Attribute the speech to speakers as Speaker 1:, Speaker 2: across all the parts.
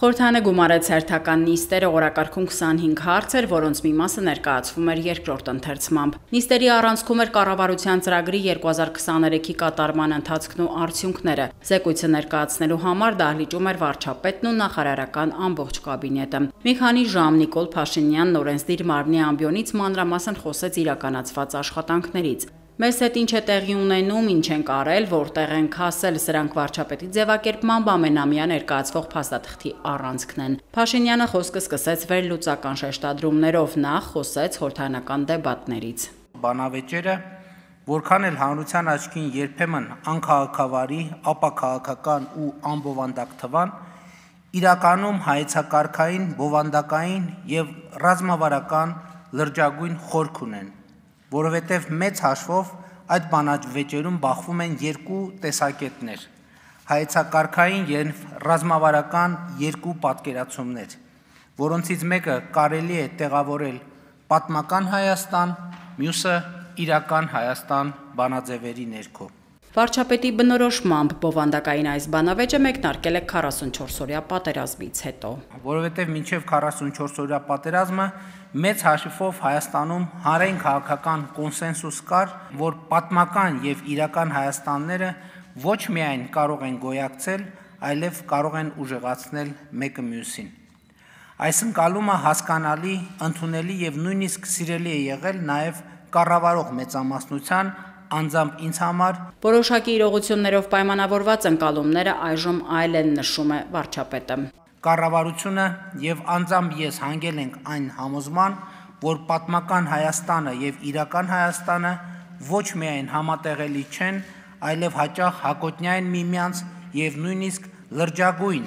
Speaker 1: Խորհրդանը գումարեց հերթական նիստերը օրակարգում 25 հարցեր, որոնց մի մասը ներկայացվում էր երկրորդ ընթերցմամբ։ Նիստերի առանցքում էր կառավարության ծրագրի 2023-ի կատարման ընթացքն ու արդյունքները։ Զեկույցը ներկայացնելու համար դահլիճում էր վարչապետն ու նախարարական ամբողջ կաբինետը։ Մի քանի ժամ Նիկոլ Փաշինյանն օրենսդիր մարմնի ամբիոնից մանրամասն խոսեց իրականացված աշխատանքներից։ Մեզ հետ ինչ է տեղի ունենում, ինչ են կարել, որտեղ են հասել, սրանք վարչապետի ձևակերպմամբ ամենամյա ներկայացվող փաստաթղթի առանցքն են։ Փաշինյանը խոսքը սկսեց վերլուծական շեշտադրումներով, նախ խոսեց խորհրդանական դեբատներից։
Speaker 2: Բանավեճերը որքան էլ հանրության աչքին երբեմն անքաղաքավարի, ապաքաղաքական ու անբովանդակ թվան, իրականում հայեցակարգային, բովանդակային եւ ռազմավարական լրջագույն խորք ունեն որովհետև մեծ հաշվով այդ բանավեճերում բախվում են երկու տեսակետներ՝ հայեցակարգային եւ ռազմավարական երկու պատկերացումներ, որոնցից մեկը կարելի է տեղավորել պատմական Հայաստան, մյուսը իրական Հայաստան բանաձևերի ներքո։
Speaker 1: Վարչապետի բնորոշմամբ բովանդակային այս բանավեճը մեկնարկել է 44-օրյա պատերազմից հետո,
Speaker 2: որովհետև մինչև 44-օրյա պատերազմը մեծ հաշվով Հայաստանում հանրային քաղաքական կոնսենսուս կար, որ պատմական եւ իրական Հայաստանները ոչ միայն կարող են գոյակցել, այլև կարող են ուժեղացնել մեկը մյուսին։ Այս ընկալումը հասկանալի, ընդունելի եւ նույնիսկ սիրելի է եղել նաեւ կառավարող մեծամասնության անձամբ ինձ համար
Speaker 1: որոշակի իրողություններով պայմանավորված ընկալումները այժմ այլ են նշում է վարչապետը
Speaker 2: կառավարությունը եւ անձամբ ես հանգել ենք այն համոզման, որ պատմական Հայաստանը եւ իրական Հայաստանը ոչ միայն համատեղելի չեն, այլև հաճախ հակոտնյա են միմյանց եւ նույնիսկ լրջագույն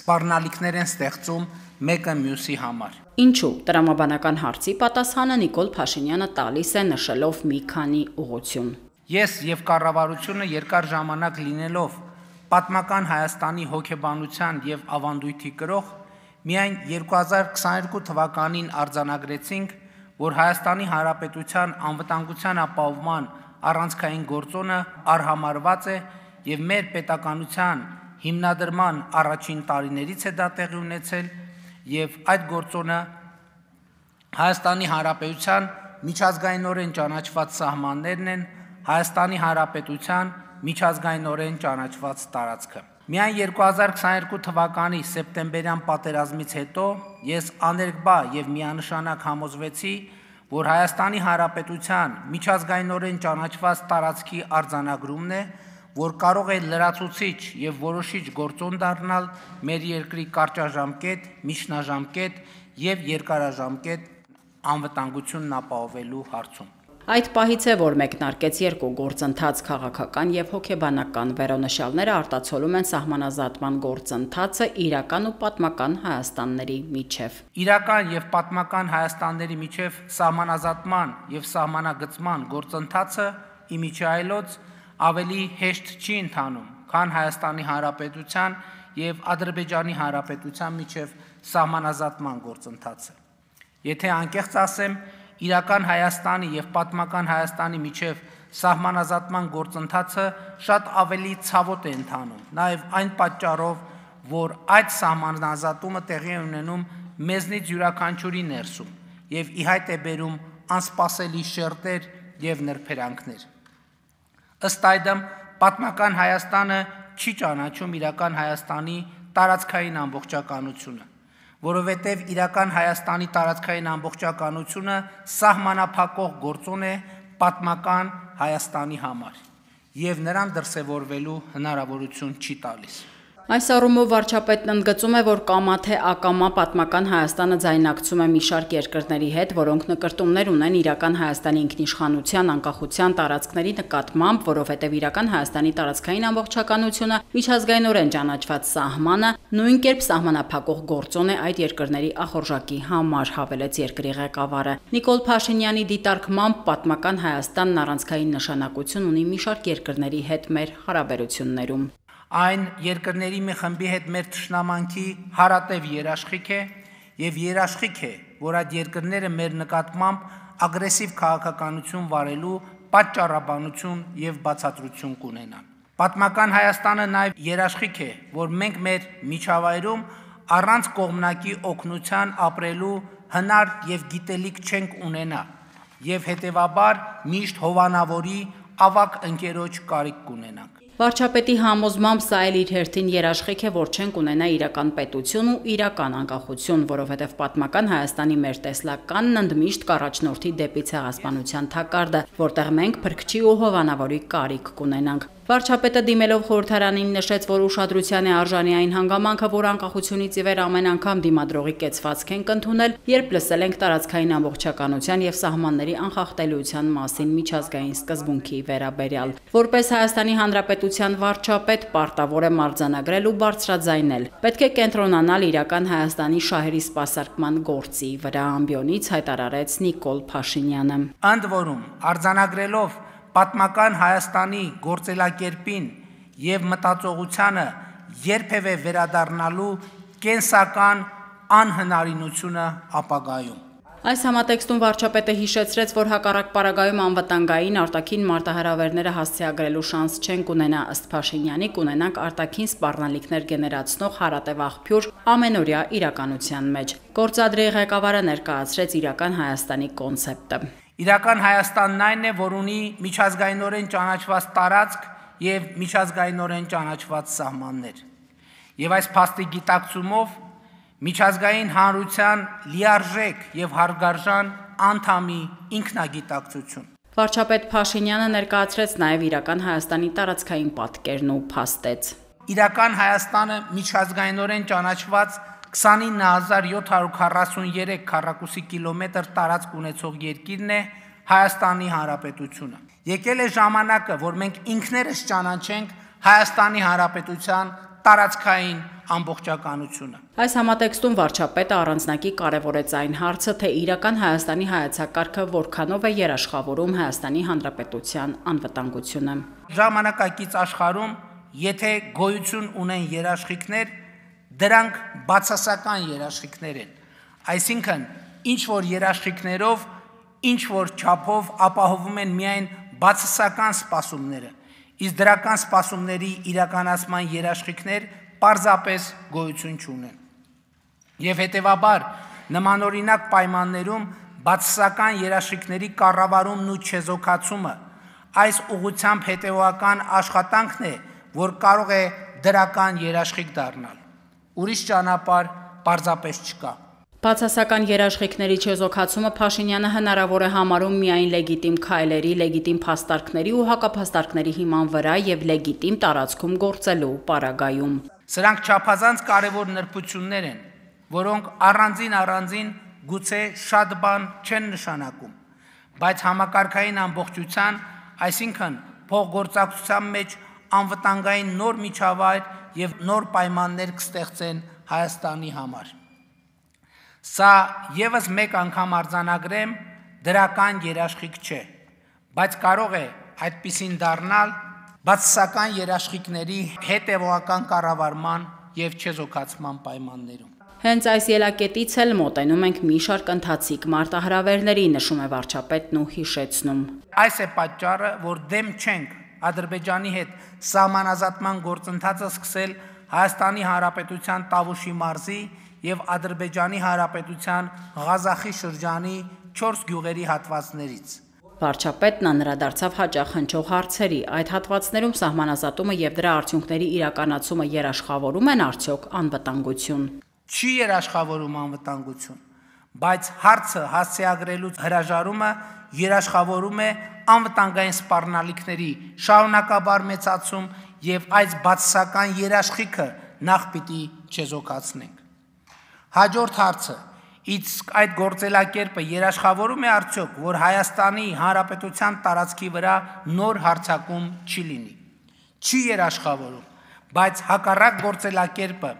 Speaker 2: սպառնալիքներ են ստեղծում մեկը մյուսի համար։
Speaker 1: Ինչու տրամաբանական հարցի պատասխանը Նիկոլ Փաշինյանը տալիս է նշելով մի քանի ուղություն։
Speaker 2: Ես եւ կառավարությունը երկար ժամանակ լինելով պատմական Հայաստանի հոգեբանության եւ ավանդույթի կրող միայն 2022 թվականին արձանագրեցինք, որ Հայաստանի Հանրապետության անվտանգության ապահովման առանցքային գործոնը արհամարված է եւ մեր պետականության հիմնադրման առաջին տարիներից է դա տեղի ունեցել եւ այդ գործոնը Հայաստանի Հանրապետության միջազգայինորեն ճանաչված սահմաններն են Հայաստանի Հանրապետության միջազգայինորեն ճանաչված տարածքը։ Միայն 2022 թվականի սեպտեմբերյան պատերազմից հետո ես աներկբա եւ միանշանակ համոզվեցի, որ Հայաստանի Հանրապետության միջազգայինորեն ճանաչված տարածքի արձանագրումն է, որ կարող է լրացուցիչ եւ որոշիչ գործոն դառնալ մեր երկրի կարճաժամկետ, միջնաժամկետ եւ երկարաժամկետ անվտանգությունն ապահովելու հարցում։
Speaker 1: Այդ պահից է, որ մեկնարկեց երկու գործընթաց քաղաքական եւ հոգեբանական վերոնշյալները արտացոլում են սահմանազատման գործընթացը իրական ու պատմական Հայաստանների միջև։
Speaker 2: Իրական եւ պատմական Հայաստանների միջև սահմանազատման եւ սահմանագծման գործընթացը իմիջայլոց ավելի հեշտ չի ընթանում, քան Հայաստանի Հանրապետության եւ Ադրբեջանի Հանրապետության միջև սահմանազատման գործընթացը։ Եթե անկեղծ ասեմ, իրական Հայաստանի եւ պատմական Հայաստանի միջև սահմանազատման գործընթացը շատ ավելի ցավոտ է ընթանում, նաեւ այն պատճառով, որ այդ սահմանազատումը տեղի է ունենում մեզնից յուրաքանչյուրի ներսում եւ իհայտ է բերում անսպասելի շերտեր եւ նրբերանգներ։ Ըստ այդմ պատմական Հայաստանը չի ճանաչում իրական Հայաստանի տարածքային ամբողջականությունը որովհետև իրական Հայաստանի տարածքային ամբողջականությունը սահմանափակող գործոն է պատմական Հայաստանի համար եւ նրան դրսեւորվելու հնարավորություն չի տալիս։
Speaker 1: Այս առումով վարչապետն ընդգծում է, որ կամա թե ակամա պատմական Հայաստանը ձայնակցում է մի շարք երկրների հետ, որոնք նկարտումներ ունեն իրական Հայաստանի ինքնիշխանության, անկախության տարածքների նկատմամբ, որովհետև իրական Հայաստանի տարածքային ամբողջականությունը միջազգայինորեն ճանաչված սահմանը նույն կերպ սահմանափակող գործոն է այդ երկրների ախորժակի համար, հավելեց երկրի ղեկավարը։ Նիկոլ Փաշինյանի դիտարկմամբ պատմական Հայաստանն առանցքային նշանակություն ունի մի շարք երկրների հետ մեր հարաբերություններում
Speaker 2: այն երկրների մի խմբի հետ մեր ճշնամանքի հարատև երաշխիք է եւ երաշխիք է, որ այդ երկրները մեր նկատմամբ ագրեսիվ քաղաքականություն վարելու պատճառաբանություն եւ բացատրություն կունենան։ Պատմական Հայաստանը նաև երաշխիք է, որ մենք մեր միջավայրում առանց կողմնակի օգնության ապրելու հնար եւ գիտելիք չենք ունենա եւ հետեւաբար միշտ հովանավորի ավակ ընկերոջ կարիք կունենանք։
Speaker 1: Վարչապետի համոզմամբ սա էլ իր հերթին երաշխիք է, որ չենք ունենա իրական պետություն ու իրական անկախություն, որովհետև պատմական Հայաստանի մեր տեսլականն ընդմիշտ կառաջնորդի դեպի ցեղասպանության թակարդը, որտեղ մենք փրկչի ու հովանավորի կարիք կունենանք։ Վարչապետը դիմելով խորհրդարանին նշեց, որ ուշադրության է արժանի այն հանգամանքը, որ անկախությունից ի վեր ամեն անգամ դիմադրողի կեցվածք ենք ընդունել, երբ լսել ենք տարածքային ամբողջականության եւ սահմանների անխախտելիության մասին միջազգային սկզբունքի վերաբերյալ։ Որպես Հայաստանի Հանրապետության վարչապետ պարտավոր է մարձանագրել ու բարձրաձայնել։ Պետք է կենտրոնանալ իրական Հայաստանի շահերի սպասարկման գործի վրա ամբիոնից հայտարարեց Նիկոլ Փաշինյանը։
Speaker 2: Ընդ որում, արձանագրելով պատմական Հայաստանի գործելակերպին եւ մտածողությանը երբևէ վերադառնալու կենսական անհնարինությունը ապագայում
Speaker 1: Այս համատեքստում վարչապետը հիշեցրեց, որ հակառակ պարագայում անվտանգային արտաքին մարտահրավերները հասցեագրելու շանս չեն կունենա ըստ Փաշինյանի կունենանք արտաքին սպառնալիքներ գեներացնող հարատև աղբյուր ամենօրյա իրականության մեջ։ Գործադրի ղեկավարը ներկայացրեց իրական Հայաստանի կոնցեպտը։
Speaker 2: Իրական Հայաստանն այն է, որ ունի միջազգայինորեն ճանաչված տարածք եւ միջազգայինորեն ճանաչված սահմաններ։ Եվ այս փաստի գիտակցումով միջազգային հանրության լիարժեք եւ հարգարժան անդամի ինքնագիտակցություն
Speaker 1: Վարչապետ Փաշինյանը ներկայացրեց նաև իրական Հայաստանի տարածքային պատկերն ու փաստեց։
Speaker 2: Իրական Հայաստանը միջազգայինորեն ճանաչված 29743 քառակուսի կիլոմետր տարածք ունեցող երկիրն է Հայաստանի Հանրապետությունը։ Եկել է ժամանակը, որ մենք ինքներս ճանաչենք Հայաստանի Հանրապետության տարածքային ամբողջականությունը։
Speaker 1: Այս համատեքստում վարչապետը առանձնակի կարևորեց այն հարցը, թե իրական Հայաստանի հայեցակարգը որքանով է երաշխավորում Հայաստանի Հանրապետության անվտանգությունը։
Speaker 2: Ժամանակակից աշխարհում, եթե գոյություն ունեն երաշխիքներ, Դրանք բացասական երաշխիքներ են։ Այսինքն, ինչ որ երաշխիքներով, ինչ որ չափով ապահովում են միայն բացասական սպասումները, իսկ դրական սպասումների իրականացման երաշխիքներ պարզապես գոյություն չունեն։ Եվ հետևաբար նմանօրինակ պայմաններում բացասական երաշխիքների կառավարումն ու չեզոքացումը այս ուղությամբ հետևական աշխատանքն է, որ կարող է դրական երաշխիք դառնալ ուրիշ ճանապարհ պարզապես չկա։
Speaker 1: Բացասական երաշխիքների չեզոքացումը Փաշինյանը հնարավոր է համարում միայն լեգիտիմ քայլերի, լեգիտիմ փաստարկների ու հակափաստարկների հիման վրա եւ լեգիտիմ տարածքում գործելու պարագայում։
Speaker 2: Սրանք չափազանց կարևոր նրբություններ են, որոնք առանձին առանձին գուցե շատ բան չեն նշանակում, բայց համակարգային ամբողջության, այսինքն փոխգործակցության մեջ անվտանգային նոր միջավայր եւ նոր պայմաններ կստեղծեն Հայաստանի համար։ Սա եւս մեկ անգամ արձանագրեմ դրական երաշխիք չէ, բայց կարող է այդպիսին դառնալ բացասական երաշխիքների հետևողական կառավարման եւ չեզոքացման պայմաններում։
Speaker 1: Հենց այս ելակետից էլ մոտենում ենք մի շարք ընթացիկ մարտահրավերների, նշում է վարչապետն ու հիշեցնում։
Speaker 2: Այս է պատճառը, որ դեմ չենք Ադրբեջանի հետ սահմանազատման գործընթացը սկսել Հայաստանի Հանրապետության Տավուշի մարզի եւ Ադրբեջանի Հանրապետության Ղազախի շրջանի 4 գյուղերի հատվածներից։
Speaker 1: Վարչապետն անդրադարձավ հաճախ հնչող հարցերի։ Այդ հատվածներում սահմանազատումը եւ դրա արդյունքների իրականացումը երաշխավորում են արդյոք անվտանգություն։
Speaker 2: Չի երաշխավորում անվտանգություն, բայց հարցը հասցեագրելուց հրաժարումը երաշխավորում է անվտանգային սպառնալիքների շարունակաբար մեծացում եւ այս բացասական երաշխիքը նախ պիտի չեզոքացնենք։ Հաջորդ հարցը. Իսկ այդ գործելակերպը երաշխավորում է արդյոք, որ Հայաստանի Հանրապետության տարածքի վրա նոր հարցակում չի լինի։ Չի երաշխավորում, բայց հակառակ գործելակերպը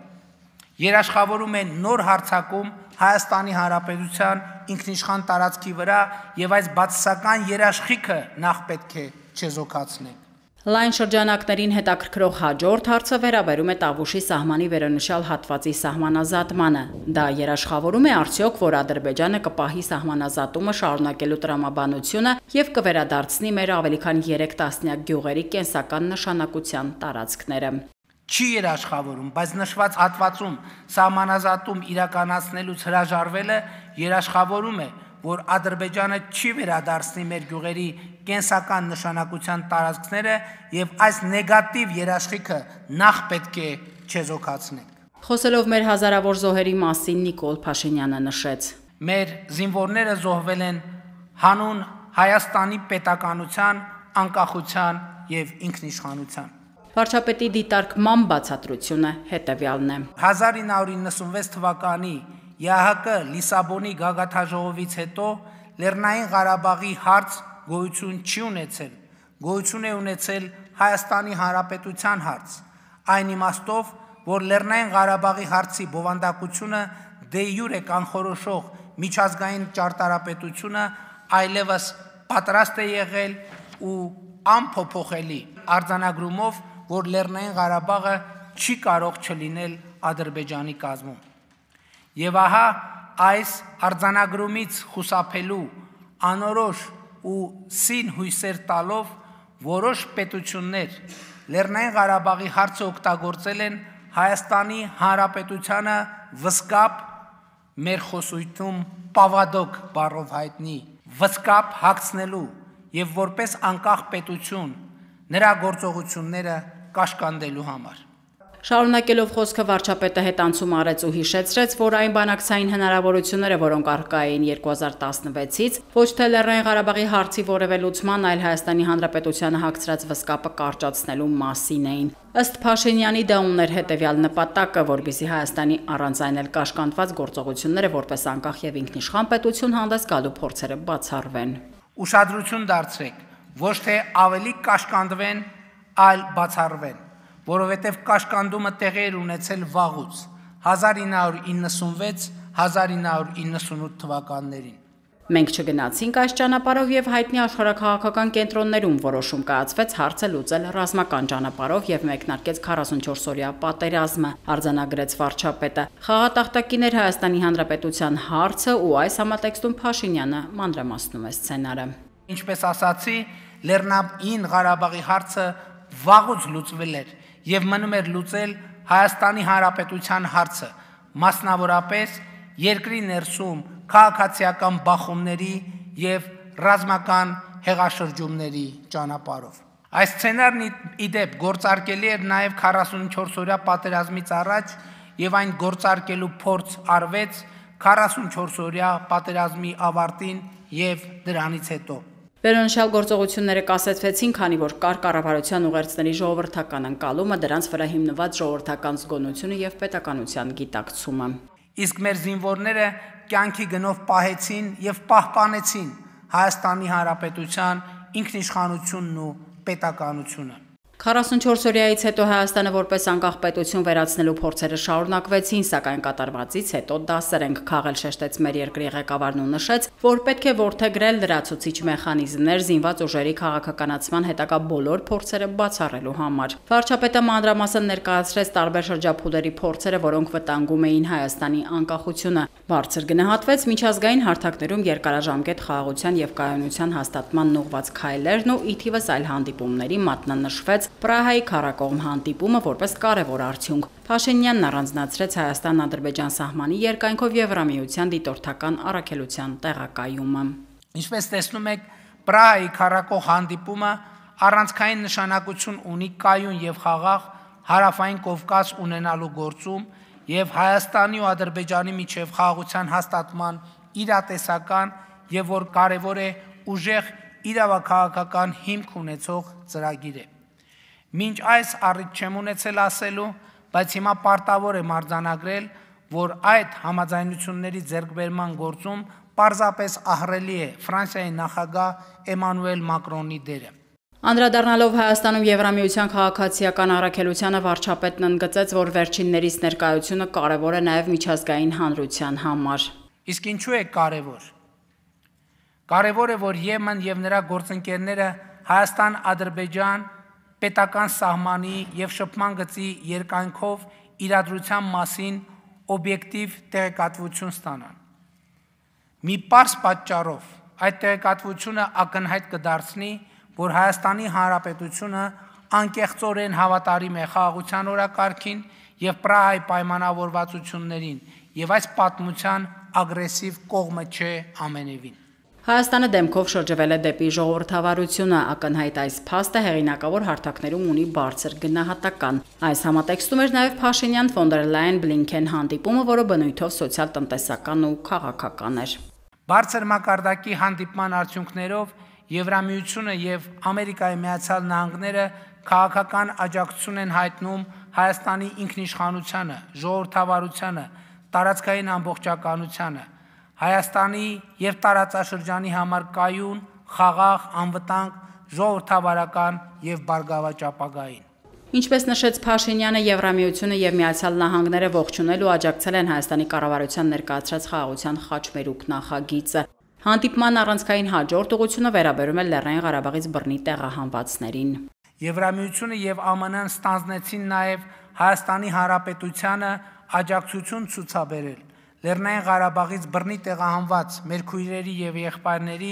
Speaker 2: երաշխավորում է նոր հարցակում Հայաստանի Հանրապետության ինքնիշխան տարածքի վրա եւ այս բացասական երաշխիքը նախ պետք է չեզոքացնենք։
Speaker 1: Լայն շրջանակներին հետաքրքրող հաջորդ հարցը վերաբերում է Տավուշի սահմանի վերոնշյալ հատվածի սահմանազատմանը։ Դա երաշխավորում է արդյոք, որ Ադրբեջանը կպահի սահմանազատումը շարունակելու տրամաբանությունը եւ կվերադարձնի մեր ավելի քան 3 տասնյակ գյուղերի կենսական նշանակության տարածքները
Speaker 2: չի երաշխավորում, բայց նշված հատվածում սահմանազատում իրականացնելուց հրաժարվելը երաշխավորում է, որ Ադրբեջանը չի վերադարձնի մեր գյուղերի կենսական նշանակության տարածքները եւ այս նեգատիվ երաշխիքը նախ պետք է չեզոքացնենք։
Speaker 1: Խոսելով մեր հազարավոր զոհերի մասին Նիկոլ Փաշինյանը նշեց.
Speaker 2: Մեր զինվորները զոհվել են հանուն Հայաստանի պետականության, անկախության եւ ինքնիշխանության։
Speaker 1: Վարչապետի դիտարկման բացատրությունը հետևյալն է։
Speaker 2: 1996 թվականի ԵԱՀԿ Լիսաբոնի գագաթաժողովից հետո Լեռնային Ղարաբաղի հարց գոյություն չի ունեցել։ Գոյություն է ունեցել Հայաստանի Հանրապետության հարց։ Այն իմաստով, որ Լեռնային Ղարաբաղի հարցի բովանդակությունը դե յուրե կանխորոշող միջազգային ճարտարապետությունը այլևս պատրաստ է եղել ու անփոփոխելի արձանագրումով, որ Լեռնային Ղարաբաղը չի կարող չլինել Ադրբեջանի կազմում։ Եվ ահա այս արձանագրումից խուսափելու անորոշ ու սին հույսեր տալով որոշ պետություններ Լեռնային Ղարաբաղի հարցը օգտագործել են Հայաստանի Հանրապետությանը վսկապ մեր խոսույթում պավադոկ բառով հայտնի վսկապ հացնելու եւ որպես անկախ պետություն նրա գործողությունները կաշկանդելու համար
Speaker 1: Շարունակելով խոսքը վարչապետը հետանցում արեց ու հիշեցրեց, որ այն բանակցային հնարավորությունները, որոնք արկա էին 2016-ից, ոչ թե Լեռնային Ղարաբաղի հարցի որևէ լուծման, այլ Հայաստանի Հանրապետությանը հակցրած վսկապը կարճացնելու մասին էին։ Ըստ Փաշինյանի դա ուներ հետևյալ նպատակը, որբիսի Հայաստանի առանձայնել կաշկանդված գործողությունները որպես անկախ եւ ինքնիշխան պետություն հանդես գալու փորձերը բացառվեն։
Speaker 2: Ուշադրություն դարձրեք, ոչ թե ավելի կաշկանդվեն, այլ բացառվեն որովհետև կաշկանդումը տեղի էր ունեցել վաղուց 1996-1998 թվականներին։
Speaker 1: Մենք չգնացինք այս ճանապարհով եւ հայտնի աշխարհակաղակական կենտրոններում որոշում կայացվեց հարցը լուծել ռազմական ճանապարհով եւ մեկնարկեց 44-օրյա պատերազմը, արձանագրեց վարչապետը։ Խաղատախտակիներ Հայաստանի Հանրապետության հարցը ու այս համատեքստում Փաշինյանը մանրամասնում է սցենարը։
Speaker 2: Ինչպես ասացի, Լեռնային Ղարաբաղի հարցը վաղուց լուծվել էր եւ մնում էր լուծել Հայաստանի Հանրապետության հարցը, մասնավորապես երկրի ներսում քաղաքացիական բախումների եւ ռազմական հեղաշրջումների ճանապարհով։ Այս սցենարն իդեպ գործարկելի էր նաև 44 օրյա պատերազմից առաջ եւ այն գործարկելու փորձ արվեց 44 օրյա պատերազմի ավարտին եւ դրանից հետո։
Speaker 1: Վերոնշյալ գործողությունները կասեցվեցին, քանի որ կար կառավարության ուղերձների ժողովրդական անցալումը, դրանց վրա հիմնված ժողովրդական զգոնությունը եւ պետականության գիտակցումը։
Speaker 2: Իսկ մեր զինվորները կյանքի գնով պահեցին եւ պահպանեցին Հայաստանի Հանրապետության ինքնիշխանությունն ու պետականությունը։
Speaker 1: 44 օրյայից հետո Հայաստանը որպես անկախ պետություն վերացնելու փորձերը շարունակվեցին, սակայն կատարվածից հետո դասեր ենք քաղել շեշտեց մեր երկրի ղեկավարն ու նշեց, որ պետք է ворթեգրել լրացուցիչ մեխանիզմներ զինված ուժերի քաղաքականացման հետակա բոլոր փորձերը բացառելու համար։ Վարչապետը մանրամասն ներկայացրեց տարբեր շրջափուլերի փորձերը, որոնք վտանգում էին Հայաստանի անկախությունը։ Բարձր գնահատվեց միջազգային հարթակներում երկարաժամկետ խաղաղության եւ կայունության հաստատման ուղղված քայլերն ու ի թիվս այլ հանդիպումների մատնանշվեց Պրահայի քարակողմ հանդիպումը որպես կարևոր արդյունք։ Փաշինյանն առանձնացրեց Հայաստան-Ադրբեջան սահմանի երկայնքով Եվրամիության դիտորդական առաքելության տեղակայումը։
Speaker 2: Ինչպես տեսնում եք, Պրահայի քարակող հանդիպումը առանցքային նշանակություն ունի կայուն եւ խաղաղ հարավային Կովկաս ունենալու գործում եւ Հայաստանի ու Ադրբեջանի միջև խաղաղության հաստատման իրատեսական եւ որ կարևոր է ուժեղ իրավաքաղաքական հիմք ունեցող ծրագիր է։ Մինչ այս առիթ չեմ ունեցել ասելու, բայց հիմա պարտավոր եմ արձանագրել, որ այդ համաձայնությունների ձեռքբերման գործում պարզապես ահռելի է Ֆրանսիայի նախագահ Էմանուել Մակրոնի դերը։
Speaker 1: Անդրադառնալով Հայաստանում Եվրամիության քաղաքացիական առաքելությանը վարչապետն ընդգծեց, որ վերջիններից ներկայությունը կարևոր է նաև միջազգային հանրության համար։
Speaker 2: Իսկ ինչու է կարևոր։ Կարևոր է, որ Եմեն եւ նրա գործընկերները Հայաստան-Ադրբեջան պետական սահմանի եւ շփման գծի երկայնքով իրադրության մասին օբյեկտիվ տեղեկատվություն ստանան։ Մի པարս պատճառով այդ տեղեկատվությունը ակնհայտ կդարձնի, որ Հայաստանի Հանրապետությունը անկեղծորեն հավատարիմ է խաղաղության օրակարգին եւ Պրահայի պայմանավորվածություններին եւ այս պատմության ագրեսիվ կողմը չէ ամենևին։
Speaker 1: Հայաստանը դեմքով շրջվել է դեպի ժողովրդավարությունը, ակնհայտ այս փաստը հեղինակավոր հարթակներում ունի բարձր գնահատական։ Այս համատեքստում էր նաև Փաշինյան ֆոն դեր Լայն Բլինքեն հանդիպումը, որը բնույթով սոցիալ-տնտեսական ու քաղաքական էր։
Speaker 2: Բարձր մակարդակի հանդիպման արդյունքներով Եվրամիությունը եւ Ամերիկայի Միացյալ Նահանգները քաղաքական աջակցություն են հայտնում Հայաստանի ինքնիշխանությանը, ժողովրդավարությանը, տարածքային ամբողջականությանը, Հայաստանի եւ տարածաշրջանի համար կայուն, խաղաղ, անվտանգ, ժողովրդավարական եւ բարգավաճ ապագային։
Speaker 1: Ինչպես նշեց Փաշինյանը, Եվրամիությունը եւ Միացյալ Նահանգները ողջունել ու աջակցել են Հայաստանի կառավարության ներկայացրած խաղաղության խաչմերուկ նախագիծը։ Հանդիպման առանցքային հաջորդ ուղությունը վերաբերում է Լեռնային Ղարաբաղից բռնի տեղահանվածներին։
Speaker 2: Եվրամիությունը եւ ԱՄՆ-ն ստանձնեցին նաեւ Հայաստանի Հանրապետությանը աջակցություն ցուցաբերել Լեռնային Ղարաբաղից բռնի տեղահանված մեր քույրերի եւ եղբայրների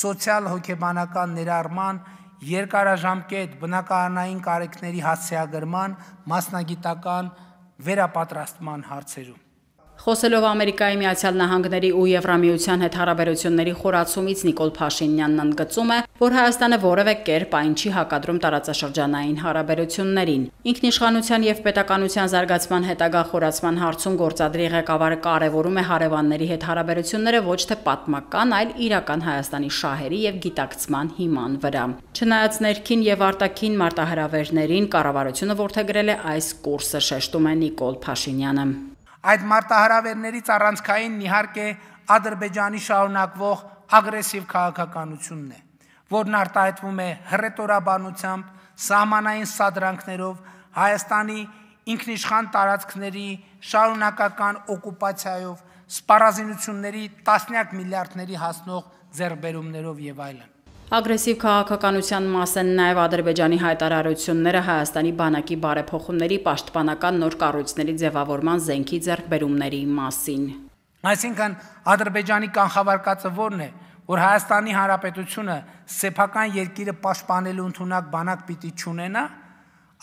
Speaker 2: սոցիալ հոգեբանական ներառման երկարաժամկետ բնակարանային կարիքների հասցեագրման մասնագիտական վերապատրաստման հարցերում
Speaker 1: Խոսելով Ամերիկայի Միացյալ Նահանգների ու Եվրամիության հետ հարաբերությունների խորացումից Նիկոլ Փաշինյանն ընդգծում է, որ Հայաստանը որևէ կերպ այն չի հակադրում տարածաշրջանային հարաբերություններին։ Ինքնիշխանության եւ պետականության զարգացման հետագա խորացման հարցում գործադրի ղեկավարը կարևորում է հարևանների հետ հարաբերությունները ոչ թե պատմական, այլ իրական Հայաստանի շահերի եւ գիտակցման հիման վրա։ Չնայած ներքին եւ արտաքին մարտահրավերներին կառավարությունը ողջագրել է այս կուրսը, շեշտում է Նիկոլ Փաշինյանը։
Speaker 2: Այդ մարտահրավերներից առանցքային իհարկե Ադրբեջանի շարունակվող ագրեսիվ քաղաքականությունն է, որն արտահայտվում է հռետորաբանությամբ, սահմանային սադրանքներով, Հայաստանի ինքնիշխան տարածքների շարունակական օկուպացիայով, սպառազինությունների տասնյակ միլիարդների հասնող ձեռբերումներով եւ այլն։
Speaker 1: Ագրեսիվ քաղաքականության մաս են նաև Ադրբեջանի հայտարարությունները Հայաստանի բանակի բարեփոխումների պաշտպանական նոր կառույցների ձևավորման զենքի ձեռքբերումների մասին։
Speaker 2: Այսինքն Ադրբեջանի կանխավարկածը ո՞րն է, որ Հայաստանի Հանրապետությունը սեփական երկիրը պաշտպանելու ընդունակ բանակ պիտի չունենա,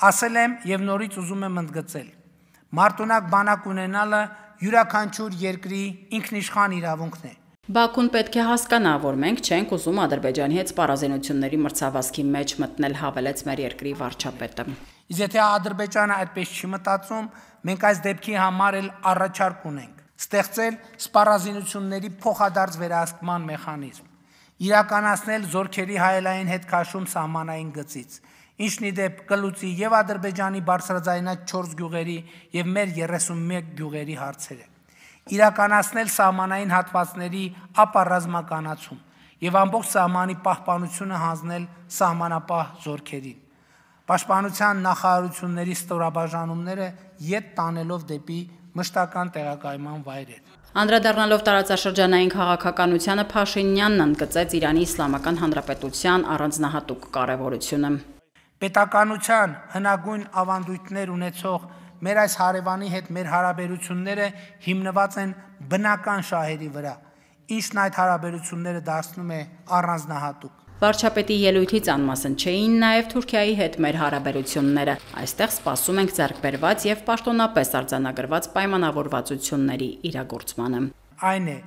Speaker 2: ասել եմ եւ նորից ուզում եմ ընդգծել։ Մարտունակ բանակ ունենալը յուրաքանչյուր երկրի ինքնիշխան իրավունքն է
Speaker 1: Բաքուն պետք է հասկանա, որ մենք չենք ուզում Ադրբեջանի հետ սպառազինությունների մրցավազքի մեջ մտնել, հավելեց մեր երկրի վարչապետը։
Speaker 2: Իսկ եթե Ադրբեջանը այդպես չի մտածում, մենք այս դեպքի համար էլ առաջարկ ունենք ստեղծել սպառազինությունների փոխադարձ վերահսկման մեխանիզմ, իրականացնել զորքերի հայելային հետ քաշում սահմանային գծից, ինչն ի դեպ կլուծի եւ Ադրբեջանի բարձրաձայնած 4 գյուղերի եւ մեր 31 գյուղերի հարցերը իրականացնել սահմանային հատվածների ապառազմականացում եւ ամբողջ սահմանի պահպանությունը հանձնել սահմանապահ զորքերին։ Պաշտպանության նախարարությունների ստորաբաժանումները յետ տանելով դեպի մշտական տեղակայման վայրեր։
Speaker 1: Անդրադառնալով տարածաշրջանային քաղաքականությանը Փաշինյանն ընդգծեց Իրանի Իսլամական Հանրապետության առանձնահատուկ կարևորությունը։
Speaker 2: Պետականության հնագույն ավանդույթներ ունեցող մեր այս հարևանի հետ մեր հարաբերությունները հիմնված են բնական շահերի վրա, ինչն այդ հարաբերությունները դարձնում է առանձնահատուկ։
Speaker 1: Վարչապետի ելույթից անմասն չէին նաև Թուրքիայի հետ մեր հարաբերությունները։ Այստեղ սպասում ենք ձեռքբերված եւ պաշտոնապես արձանագրված պայմանավորվածությունների իրագործմանը։
Speaker 2: Այն է,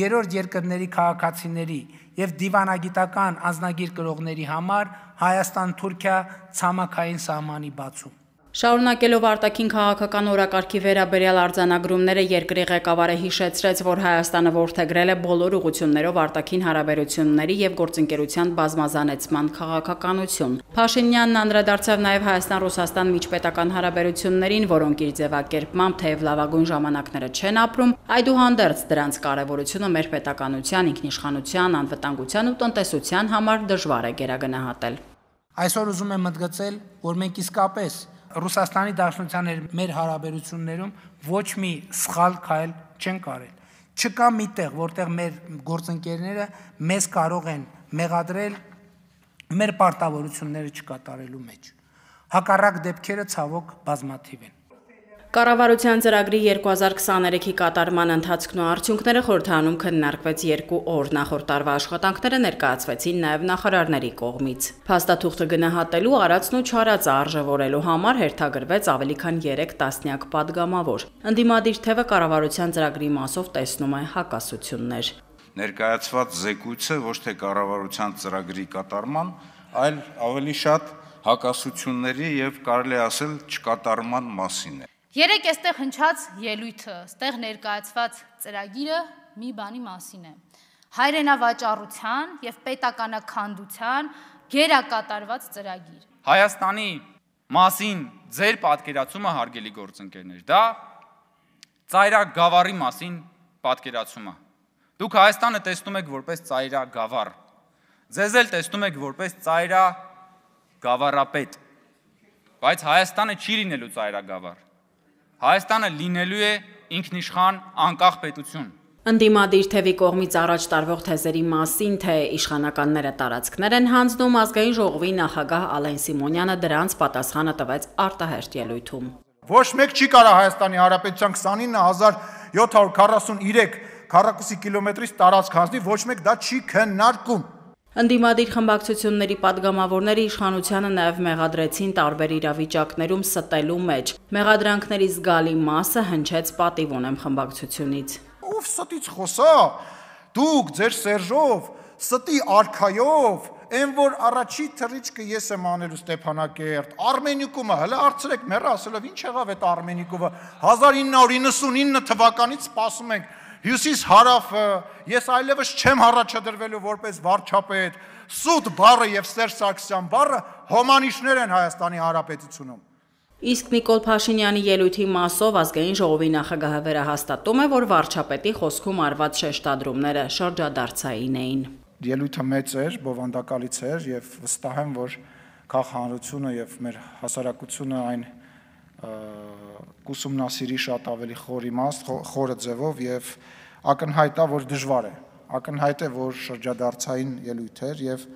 Speaker 2: երրորդ երկրների քաղաքացիների եւ դիվանագիտական ազնագիր կրողների համար Հայաստան-Թուրքիա ցամաքային սահմանի բացում
Speaker 1: Շարունակելով արտաքին քաղաքական օրակարգի վերաբերյալ արձանագրումները երկրի ղեկավարը հիշեցրեց, որ Հայաստանը ողջագրել է բոլոր ուղություններով արտաքին հարաբերությունների եւ գործընկերության բազմազանեցման քաղաքականություն։ Փաշինյանն անդրադարձավ նաեւ Հայաստան-Ռուսաստան միջպետական հարաբերություններին, որոնք իր ձևակերպմամբ թեև լավագույն ժամանակները չեն ապրում, այդուհանդերձ դրանց կարևորությունը մեր պետականության, ինքնիշխանության, անվտանգության ու տնտեսության համար դժվար է գերագնահատել։
Speaker 2: Այսօր ուզում եմ ընդգծել, որ մենք իսկապես Ռուսաստանի Դաշնության մեր հարաբերություններում ոչ մի սխալ քայլ չեն կարել։ Չկա միտեղ, որտեղ մեր գործընկերները մեզ կարող են մեղադրել մեր պարտավորությունները չկատարելու մեջ։ Հակառակ դեպքերը ցավոք բազմաթիվ են։
Speaker 1: Կառավարության ծրագրի 2023-ի կատարման ընթացքն ու արդյունքները խորհրդանում քննարկվեց երկու օր. Նախորդ տարվա աշխատանքները ներկայացվեցին նաև նախարարների կողմից։ Փաստաթուղթը գնահատելու, արածն ու չարածը արժևորելու համար հերթագրվեց ավելի քան 3 տասնյակ падգամավոր։ Ընդդիմադիր թևը կառավարության ծրագրի մասով տեսնում է հակասություններ։
Speaker 3: Ներկայացված զեկույցը ոչ թե կառավարության ծրագրի կատարման, այլ ավելի շատ հակասությունների եւ կարելի ասել չկատարման մասին է։
Speaker 4: Երեք այստեղ հնչած ելույթը, այստեղ ներկայացված ծրագիրը մի բանի մասին է։ Հայրենավաճառության եւ պետականաքանդության գերակատարված ծրագիր։
Speaker 5: Հայաստանի մասին ձեր պատկերացումը հարգելի գործընկերներ, դա ծայրագավառի մասին պատկերացումը։ Դուք Հայաստանը տեսնում եք որպես ծայրագավառ։ Ձեզ էլ տեսնում եք որպես ծայրագավառապետ։ Բայց Հայաստանը չի լինելու ծայրագավառ։ Հայաստանը լինելու է ինքնիշխան անկախ պետություն։
Speaker 1: Ընդդիմադիր թևի կողմից առաջ տարվող թեզերի մասին, թե իշխանականները տարածքներ են հանձնում ազգային ժողովի նախագահ Ալեն Սիմոնյանը դրանց պատասխանը տվեց արտահերտ ելույթում։
Speaker 6: Ոչ մեկ չի կարա Հայաստանի Հանրապետության 29743 քառակուսի կիլոմետրից տարածք հանձնի, ոչ մեկ դա չի քննարկում։
Speaker 1: Ընդդիմադիր խմբակցությունների падգամավորները իշխանությանը նաև մեղադրեցին տարբեր իրավիճակներում ստելու մեջ։ Մեղադրանքների զգալի մասը հնչեց պատիվ ունեմ խմբակցությունից։
Speaker 6: Ով ստից խոսա։ Դուք ձեր Սերժով, ստի արքայով, այն որ առաջի թրիճկը ես եմ անելու Ստեփանակերտ, Արմենիկումը, հələ արցրեք մեռա, ասելով ինչ եղավ այդ Արմենիկովը 1999 թվականից սպասում ենք հյուսիս հարավը, ես այլևս չեմ հառաջադրվելու որպես վարչապետ, սուտ բառը եւ Սերժ Սարգսյան բառը հոմանիշներ են Հայաստանի Հանրապետությունում։
Speaker 1: Իսկ Նիկոլ Փաշինյանի ելույթի մասով ազգային ժողովի նախագահը վերահաստատում է, որ վարչապետի խոսքում արված շեշտադրումները շրջադարձային էին։
Speaker 6: Ելույթը մեծ էր, բովանդակալից էր եւ վստահ եմ, որ քաղաքանությունը եւ մեր հասարակությունը այն կուսումնասիրի շատ ավելի խոր իմաստ, խորը ձևով եւ ակնհայտ է, որ դժվար է։ Ակնհայտ է, որ շրջադարձային ելույթ էր եւ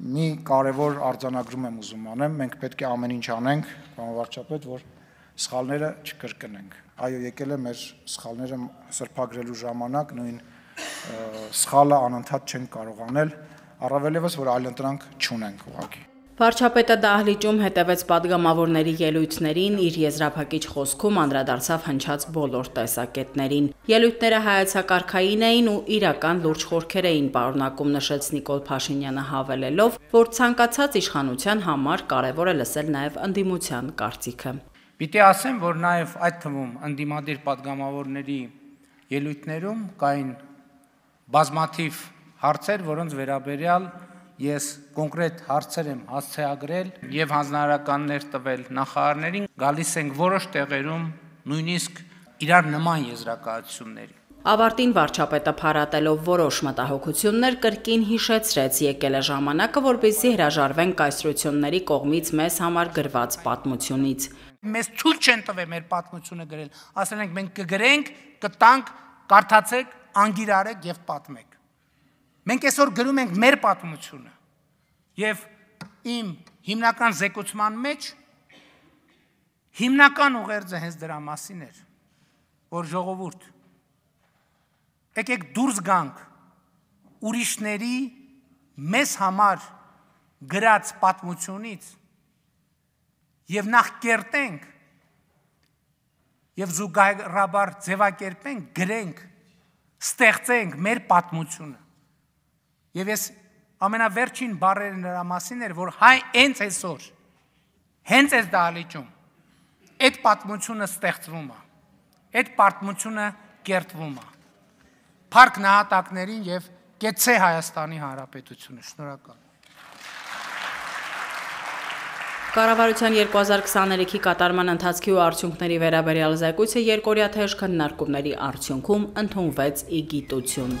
Speaker 6: մի կարևոր արձանագրում եմ ուզում անեմ, մենք պետք է ամեն ինչ անենք, պարոն վարչապետ, որ սխալները չկրկնենք։ Այո, եկել է մեր սխալները սրբագրելու ժամանակ նույն սխալը անընդհատ չեն կարող անել, առավել եւս որ այլ ընտրանք չունենք ուղղակի։
Speaker 1: Վարչապետը դահլիճում հետևեց падգամավորների ելույթներին, իր եզրափակիչ խոսքում անդրադարձավ հնչած բոլոր տեսակետներին։ Ելույթները հայացակարգային էին ու իրական լուրջ խորքեր էին պարունակում նշեց Նիկոլ Փաշինյանը հավելելով, որ ցանկացած իշխանության համար կարևոր է լսել նաև ընդդիմության կարծիքը։
Speaker 2: Պիտի ասեմ, որ նաև այդ թվում ընդդիմադիր падգամավորների ելույթներում կային բազմաթիվ հարցեր, որոնց վերաբերյալ ես կոնկրետ հարցեր եմ հասցեագրել եւ հանձնարարականներ տվել նախարարներին, գալիս ենք որոշ տեղերում նույնիսկ իրար նման եզրակացությունների։
Speaker 1: Ավարտին վարչապետը փարատելով որոշ մտահոգություններ կրկին հիշեցրեց եկել է ժամանակը, որպեսզի հրաժարվեն կայսրությունների կողմից մեզ համար գրված պատմությունից։
Speaker 2: Մեզ ցույց չեն տվել մեր պատմությունը գրել։ Ասել ենք մենք կգրենք, կտանք, կարդացեք, անգիրարեք եւ պատմեք։ Մենք այսօր գրում ենք մեր պատմությունը։ Եվ իմ հիմնական զեկուցման մեջ հիմնական ուղերձը հենց դրա մասին էր, որ ժողովուրդ եկեք դուրս գանք ուրիշների մեզ համար գրած պատմությունից եւ նախ կերտենք եւ զուգահեռաբար ձևակերպենք, գրենք, ստեղծենք մեր պատմությունը Եվ ես ամենավերջին բառերը նրա մասին էր, որ հայ հենց այսօր հենց այս դահլիճում այդ պատմությունը ստեղծվում է։ Այդ պատմությունը կերտվում է։ Փառք նահատակներին եւ կեցե Հայաստանի Հանրապետությունը։ Շնորհակալ։
Speaker 1: Կառավարության 2023-ի կատարման ընթացքի ու արդյունքների վերաբերյալ զեկույցը երկորյա թեժ քննարկումների արդյունքում ընդունվեց ի գիտություն։